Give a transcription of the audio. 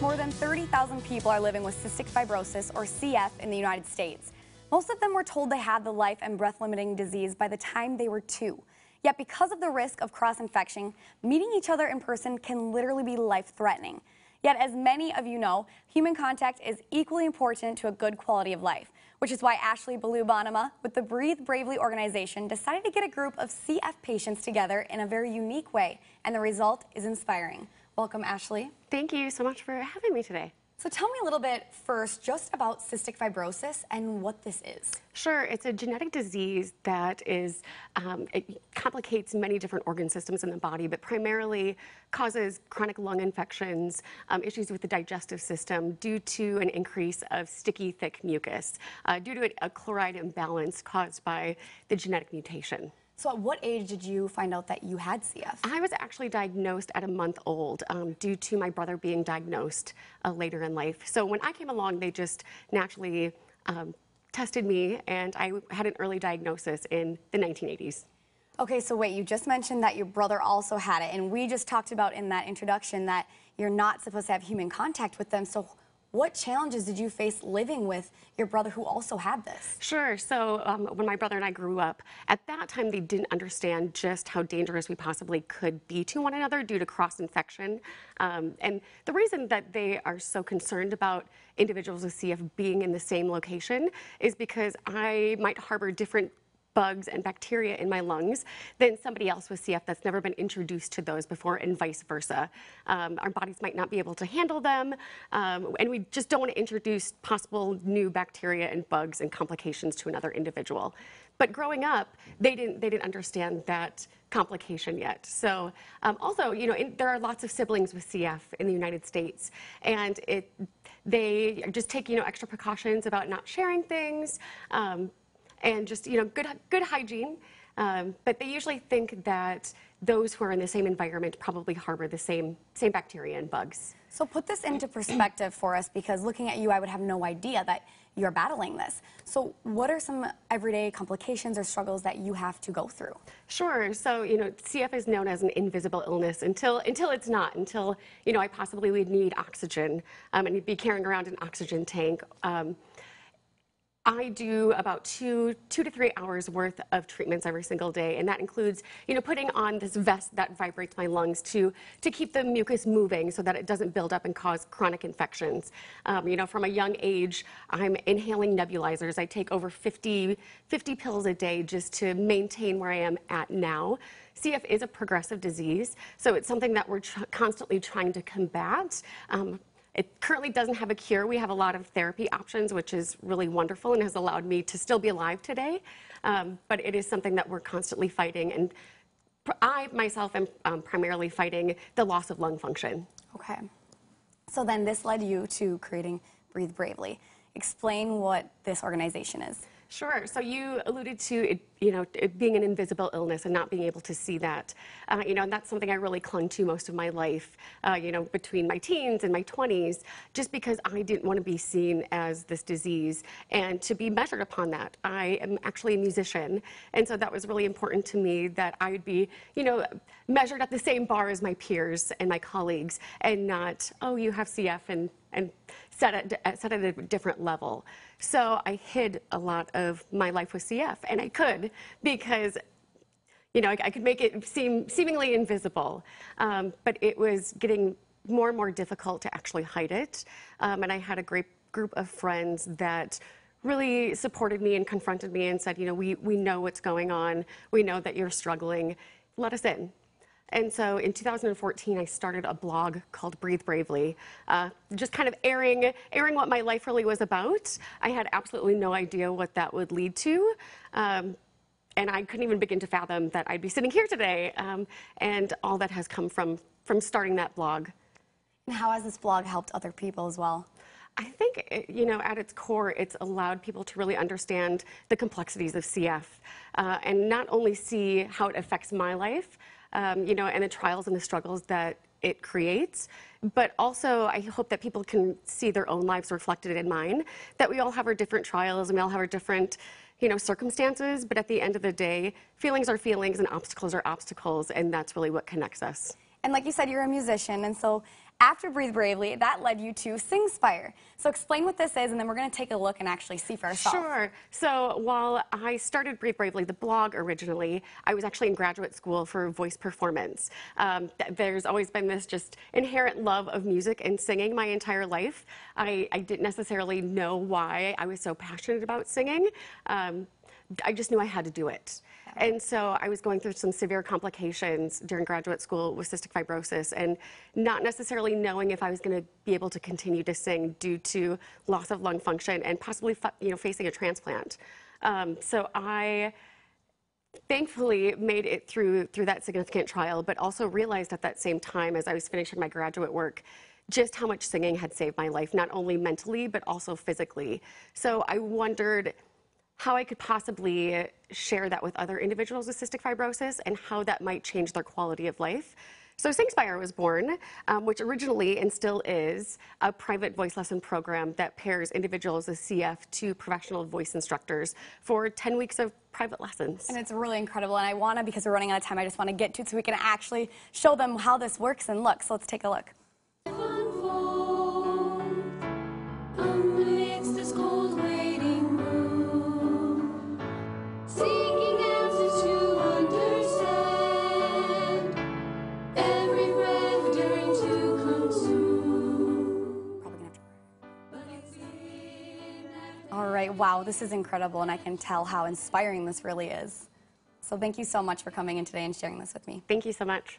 More than 30,000 people are living with cystic fibrosis, or CF, in the United States. Most of them were told they had the life and breath limiting disease by the time they were two. Yet, because of the risk of cross infection, meeting each other in person can literally be life threatening. Yet, as many of you know, human contact is equally important to a good quality of life, which is why Ashley Balubanama with the Breathe Bravely organization decided to get a group of CF patients together in a very unique way, and the result is inspiring. Welcome, Ashley. Thank you so much for having me today. So tell me a little bit first just about cystic fibrosis and what this is. Sure, it's a genetic disease that is, um, it complicates many different organ systems in the body, but primarily causes chronic lung infections, um, issues with the digestive system due to an increase of sticky, thick mucus, uh, due to a chloride imbalance caused by the genetic mutation. So at what age did you find out that you had CF? I was actually diagnosed at a month old um, due to my brother being diagnosed uh, later in life. So when I came along, they just naturally um, tested me, and I had an early diagnosis in the 1980s. Okay, so wait, you just mentioned that your brother also had it, and we just talked about in that introduction that you're not supposed to have human contact with them. So what challenges did you face living with your brother who also had this? Sure. So um, when my brother and I grew up, at that time they didn't understand just how dangerous we possibly could be to one another due to cross infection. Um, and the reason that they are so concerned about individuals with CF being in the same location is because I might harbor different bugs and bacteria in my lungs than somebody else with CF that's never been introduced to those before and vice versa. Um, our bodies might not be able to handle them um, and we just don't want to introduce possible new bacteria and bugs and complications to another individual. But growing up, they didn't, they didn't understand that complication yet. So um, also, you know, in, there are lots of siblings with CF in the United States, and it, they just take, you know, extra precautions about not sharing things, um, and just you know good good hygiene. Um, but they usually think that those who are in the same environment probably harbor the same same bacteria and bugs. So put this into perspective for us because looking at you, I would have no idea that you're battling this. So what are some everyday complications or struggles that you have to go through? Sure. So, you know, CF is known as an invisible illness until until it's not, until, you know, I possibly would need oxygen um, and be carrying around an oxygen tank. Um, I do about two, two to three hours worth of treatments every single day, and that includes, you know, putting on this vest that vibrates my lungs to to keep the mucus moving so that it doesn't build up and cause chronic infections. Um, you know, from a young age, I'm inhaling nebulizers. I take over 50, 50 pills a day just to maintain where I am at now. CF is a progressive disease, so it's something that we're tr constantly trying to combat. Um, it currently doesn't have a cure. We have a lot of therapy options, which is really wonderful and has allowed me to still be alive today. Um, but it is something that we're constantly fighting. And I myself am um, primarily fighting the loss of lung function. Okay. So then this led you to creating Breathe Bravely. Explain what this organization is. Sure. So you alluded to it, you know, being an invisible illness and not being able to see that. Uh, you know, and that's something I really clung to most of my life. Uh, you know, between my teens and my 20s, just because I didn't want to be seen as this disease and to be measured upon that. I am actually a musician, and so that was really important to me that I would be, you know, measured at the same bar as my peers and my colleagues, and not, oh, you have CF and and set at, set at a different level. So I hid a lot of my life with CF, and I could because you know, I, I could make it seem seemingly invisible, um, but it was getting more and more difficult to actually hide it. Um, and I had a great group of friends that really supported me and confronted me and said, you know, we, we know what's going on. We know that you're struggling. Let us in. And so in 2014, I started a blog called Breathe Bravely, uh, just kind of airing, airing what my life really was about. I had absolutely no idea what that would lead to. Um, and I couldn't even begin to fathom that I'd be sitting here today. Um, and all that has come from, from starting that blog. And how has this blog helped other people as well? I think, you know, at its core, it's allowed people to really understand the complexities of CF uh, and not only see how it affects my life, um, you know, and the trials and the struggles that it creates. But also, I hope that people can see their own lives reflected in mine, that we all have our different trials and we all have our different, you know, circumstances. But at the end of the day, feelings are feelings and obstacles are obstacles, and that's really what connects us. And like you said, you're a musician, and so After Breathe Bravely, that led you to SingSpire. So explain what this is, and then we're going to take a look and actually see for ourselves. Sure. So while I started Breathe Bravely, the blog originally, I was actually in graduate school for voice performance. Um, th- there's always been this just inherent love of music and singing my entire life. I, I didn't necessarily know why I was so passionate about singing. Um, I just knew I had to do it. And so I was going through some severe complications during graduate school with cystic fibrosis and not necessarily knowing if I was going to be able to continue to sing due to loss of lung function and possibly you know, facing a transplant. Um, so I thankfully made it through through that significant trial, but also realized at that same time as I was finishing my graduate work just how much singing had saved my life, not only mentally but also physically. So I wondered how I could possibly share that with other individuals with cystic fibrosis and how that might change their quality of life. So SingSpire was born, um, which originally and still is a private voice lesson program that pairs individuals with CF to professional voice instructors for 10 weeks of private lessons. And it's really incredible. And I want to, because we're running out of time, I just want to get to it so we can actually show them how this works and looks. So let's take a look. Wow, this is incredible, and I can tell how inspiring this really is. So thank you so much for coming in today and sharing this with me. Thank you so much.